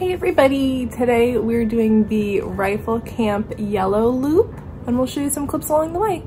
Hey everybody, today we're doing the Rifle Camp Yellow Loop and we'll show you some clips along the way.